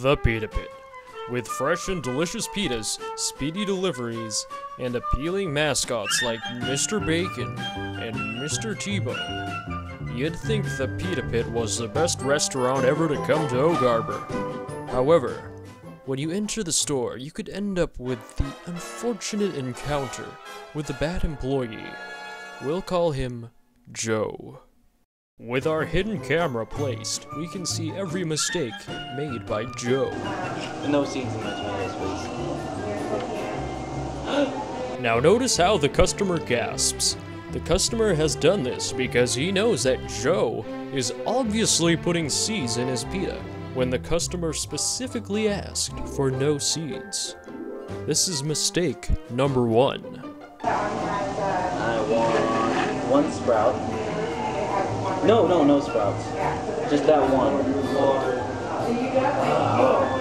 The Pita Pit. With fresh and delicious pitas, speedy deliveries, and appealing mascots like Mr. Bacon and Mr. T-Bone. You'd think the Pita Pit was the best restaurant ever to come to Oak. However, when you enter the store, you could end up with the unfortunate encounter with a bad employee. We'll call him Joe. With our hidden camera placed, we can see every mistake made by Joe. No seeds in my tomatoes, please. Now notice how the customer gasps. The customer has done this because he knows that Joe is obviously putting seeds in his pita when the customer specifically asked for no seeds. This is mistake number one. I want one sprout. No, no, no sprouts. Just that one.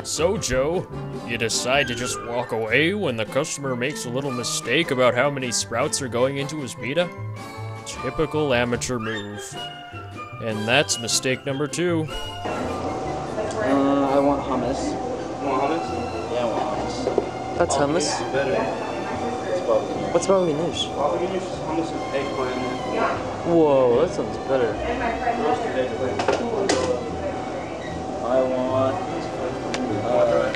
So, Joe, you decide to just walk away when the customer makes a little mistake about how many sprouts are going into his pita? Typical amateur move. And that's mistake number two. Uh, I want hummus. Want hummus? Yeah, I want hummus. That's hummus. Better. What's wrong with this? All we can use is hummus with eggplant. Whoa, that sounds better. Roasted eggplant. I want. Uh,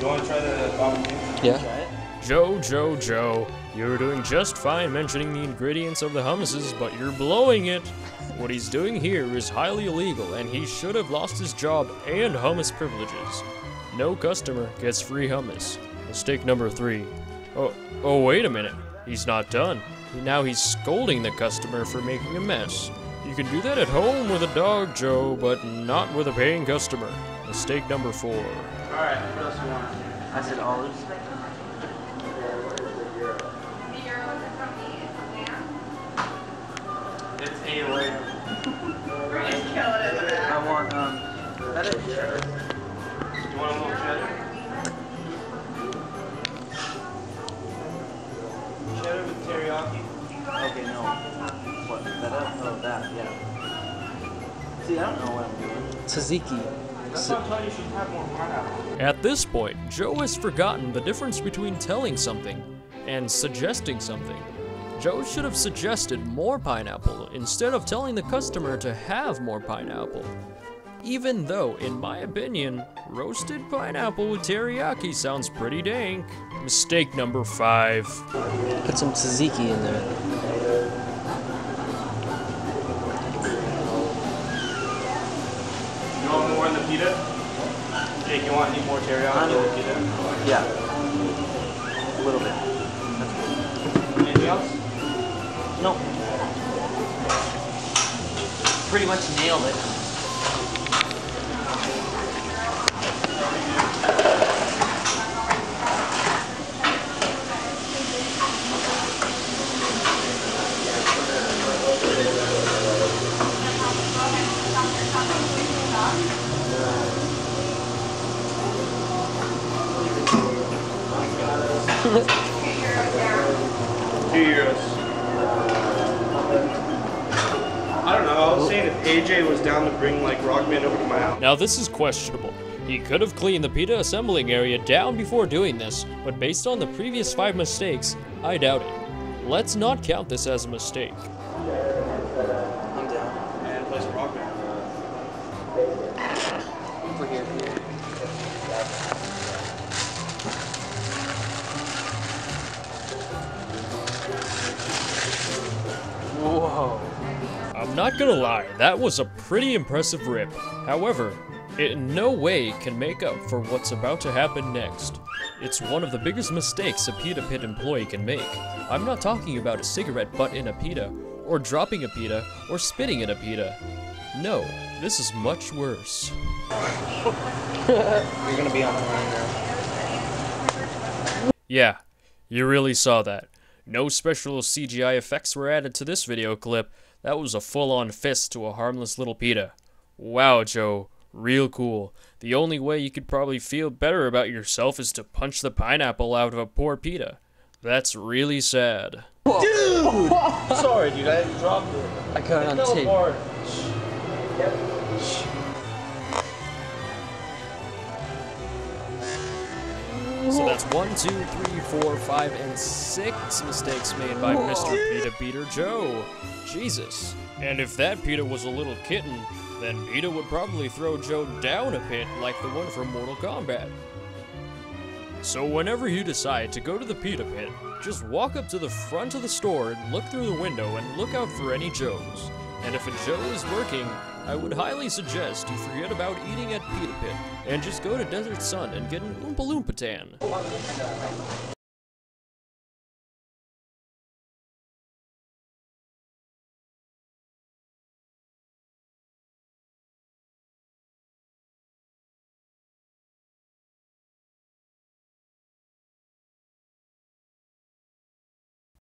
You want to try the barbecue? Yeah. Joe, Joe, Joe, you're doing just fine mentioning the ingredients of the hummuses, but you're blowing it. What he's doing here is highly illegal, and he should have lost his job and hummus privileges. No customer gets free hummus. Mistake number three. Oh, oh, wait a minute. He's not done. Now he's scolding the customer for making a mess. You can do that at home with a dog, Joe, but not with a paying customer. Mistake number four. Alright, what else you want? I said olives. The euros are from these, man. It's eight away. I want, um, that is See, I don't know what I'm doing. Tzatziki. At this point, Joe has forgotten the difference between telling something and suggesting something. Joe should have suggested more pineapple instead of telling the customer to have more pineapple. Even though, in my opinion, roasted pineapple with teriyaki sounds pretty dank. Mistake number five. Put some tzatziki in there. You want more in the pita? Jake, you want any more teriyaki in the pita? Yeah. A little bit. Anything else? No. Pretty much nailed it. Two euros. I don't know. I was saying if AJ was down to bring like Rockman over to my house. Now, this is questionable. He could have cleaned the pita assembling area down before doing this, but based on the previous five mistakes, I doubt it. Let's not count this as a mistake. Not gonna lie, that was a pretty impressive rip. However, it in no way can make up for what's about to happen next. It's one of the biggest mistakes a pita pit employee can make. I'm not talking about a cigarette butt in a pita, or dropping a pita, or spitting in a pita. No, this is much worse. You're gonna be on the line now. Yeah, you really saw that. No special CGI effects were added to this video clip. That was a full-on fist to a harmless little pita. Wow, Joe, real cool. The only way you could probably feel better about yourself is to punch the pineapple out of a poor pita. That's really sad. Dude! Sorry, dude. I dropped it. I got it on Fell tape. apart. One, two, three, four, five, and six mistakes made by Mr. Pita Beater Joe. Jesus. And if that Pita was a little kitten, then PETA would probably throw Joe down a pit like the one from Mortal Kombat. So whenever you decide to go to the Pita Pit, just walk up to the front of the store and look through the window and look out for any Joes. And if a Joe is working, I would highly suggest you forget about eating at Pita Pit and just go to Desert Sun and get an Oompa Loompa tan.